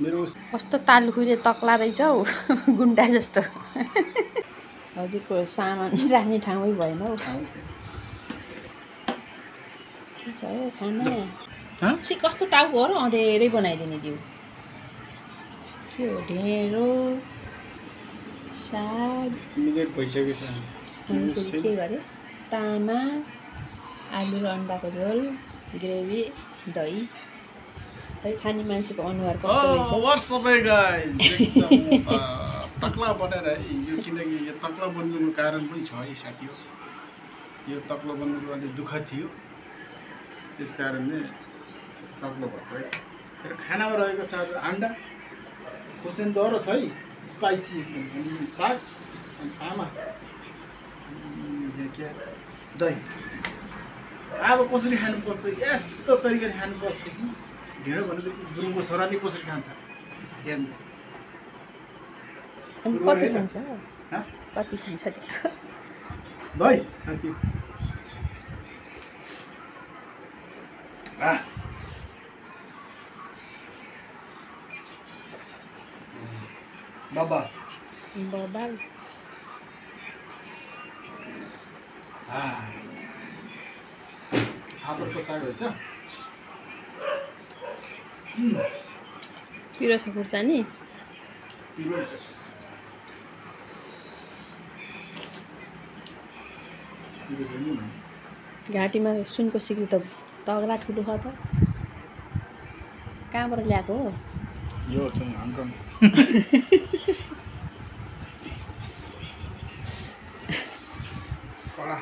मेरो कस्तो तालुखुले तक्ला रहेछ हौ गुन्डा जस्तो। हजुरको सामान राख्ने ठाउँै भएन हौ। के छ हौ खाना? कस्तो टाउको हो र अँधेरै बनाइदिने जिउ। के हो ढेँडो साग? के गरे? तामा आलु र अन्डाको झोल ग्रेभी दही। खै खाने मान्छेको अनुहार कस्तो रहेछ एकदम अ, तक्ला बनेर है यो किनकि यो तक्ला बन्नुको कारण पनि छ है साथी हो। यो तक्ला बन्नुको अलिक दुःख थियो। त्यस कारणले तक्लो भएको है। र खानामा रहेको छ आज अन्डा खुर्सानी डह्रो छ है स्पाइसी एकदम अनि साग अनि आमा के? दही। अब कसरी खानुपर्छ? यस्तो तरिकाले खानुपर्छ कि? ढिँडो भनेको चिज गुरुङको छोराले कसरी खान्छ? सुरु कति? खान्छ? कति खान्छ दही साथी। बाबा। फापरको साग हुन्छ पिरो छ खुर्सानी। घाँटीमा सुनको सिक्री त तगडा ठुलो छ त। कहाँबाट ल्याएको हो यो चाहिँ हङकङ कडा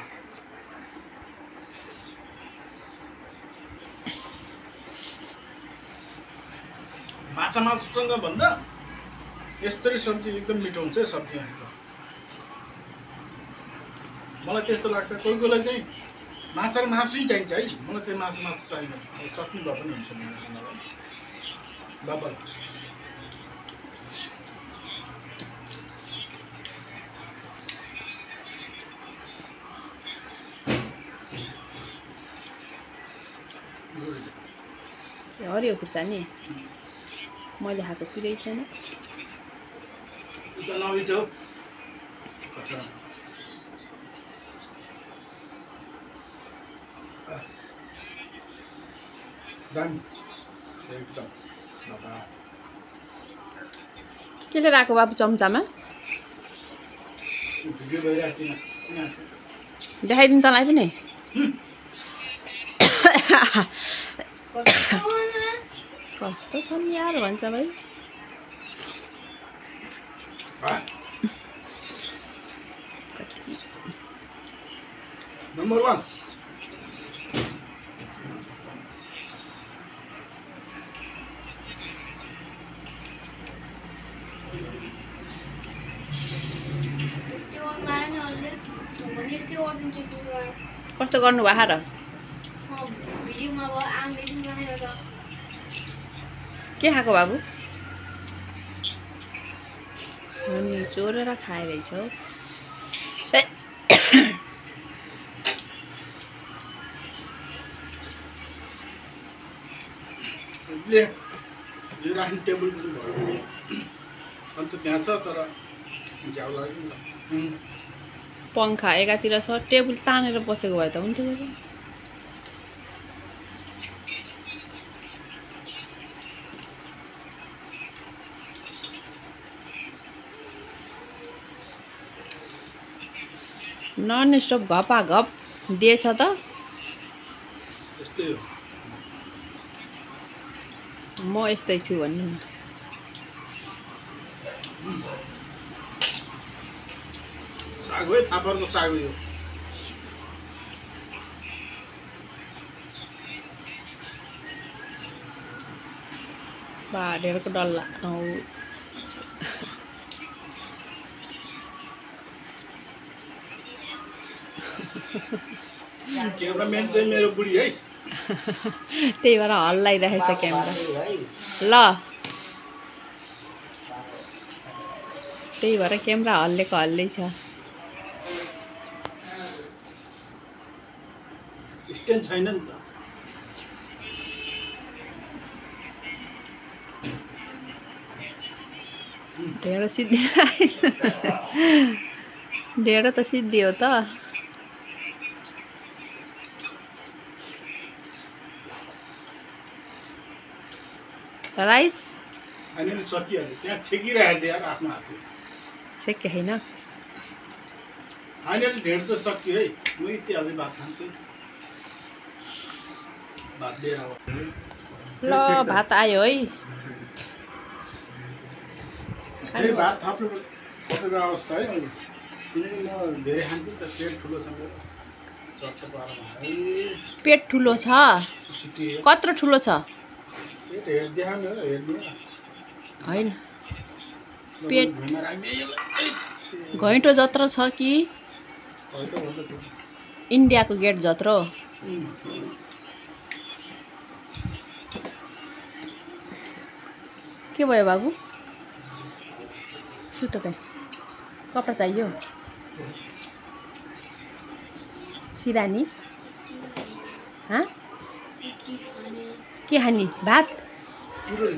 माछा मासुसँग भन्दा यस्तरी सब्जी एकदम मिठो हुन्छ सब्जी मलाई त्यस्तो लाग्छ कोही कोहीलाई चाहिँ माछा र मासु चाहिन्छ है। मलाई चाहिँ मासु मासु अब चटनी भए पनि हुन्छ मेरो खानालाई ए, हरियो खुर्सानी। मैले खाएको पिरै बाबा केले राखेको बाबु चम्चामा छैन? देखाइदिनु तँलाई पनि कस्तो छ नि यार भन्छ भाइ। नम्बर वान कस्तो गर्नु भएको र? के खाएको बाबु चोरेर हौ ले यो राख्ने टेबल पनि भयो अन्त त्यहाँ छ तर झ्याउ लाग्यो नि त। उम्, पङ्खा एकातिर छ टेबल तानेर बसेको भए त हुन्थ्यो नन स्टप घपा घप दिएछ त म यस्तै छु भन्नु न साग हो फापरको साग यो बा ढेँडोको डल्ला क्यामराम्यान चाहिँ मेरो बुढी है। त्यही भएर हल्लाइरहेछ क्यामेरा ल। त्यही भएर क्यामेरा हल्लेको हल्लै छ। स्ट्यान्ड छैन नि त। ढेँडो सिद्धि। ढेँडो त सिद्धि हो त। राइस? सकिहाल्यो। त्यहाँ छेकिरहेको आफ्नो हातले। होइन। फाइनली ढेड चाहिँ सक्यो है। म यति हाल्दै भात खान्छु। भात लिएर आऊ। ल भात आयो है। फेरि भात थप्नु थपेको अवस्था है अहिले। किनकि म धेरै खान्छु त पेट ठुलो छ पेट ठुलो कत्रो ठुलो छ? होइन पेट-। घैँटो जत्रो छ कि। इन्डियाको गेट जत्रो के भयो बाबु सुत त कपडा चाहियो सिरानी हाँ के खाने? भात?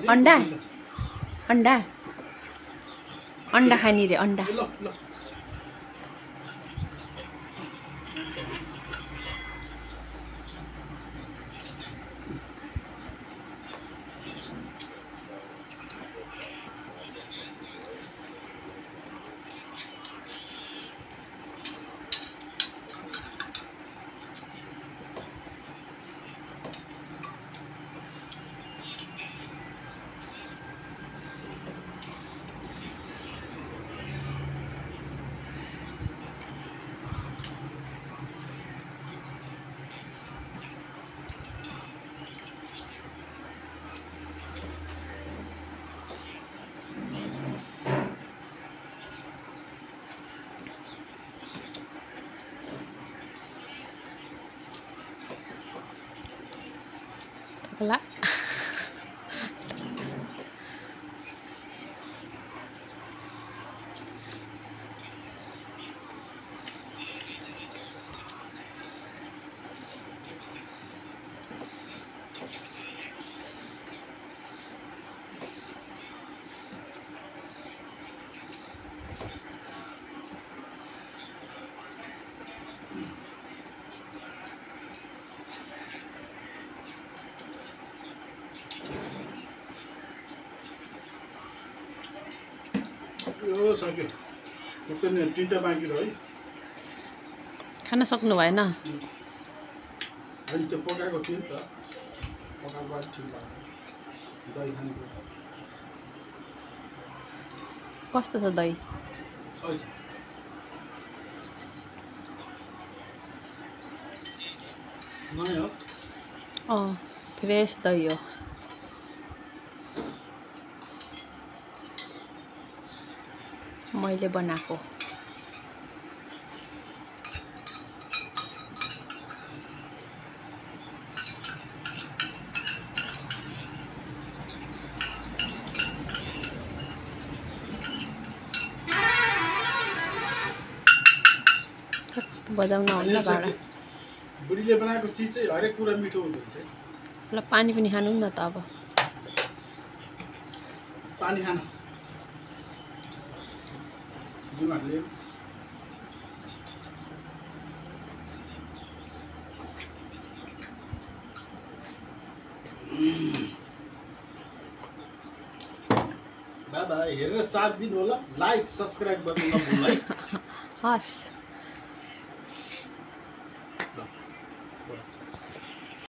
अन्डा? अन्डा? अन्डा खाने रे अन्डा। ल यो सक्यो यो चाहिँ नि तिनवटा बाँकी रह्यो है। खान सक्नु भएन। होइन त्यो पकाएको थियो नि त। पकाएको बाद ठिक लाग्यो दही खानु कस्तो छ दही? नयाँ हो। अँ फ्रेस दही हो। मैले बनाएको। बजाउन हुन्न भाडा। बुढीले बनाएको चिज चाहिँ हरेक कुरा मिठो रहेछ ल पानी पनि खानु न त अब। पानी खान। बिमारले बाबा हेरेर साथ दिनु होला लाइक सब्सक्राइब गर्नु नभुल्नु है हस्